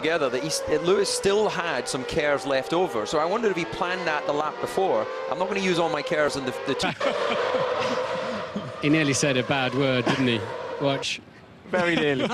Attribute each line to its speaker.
Speaker 1: together that he's, Lewis still had some cares left over. So I wondered if he planned that the lap before. I'm not going to use all my cares in the, the
Speaker 2: He nearly said a bad word, didn't he? Watch.
Speaker 1: Very nearly.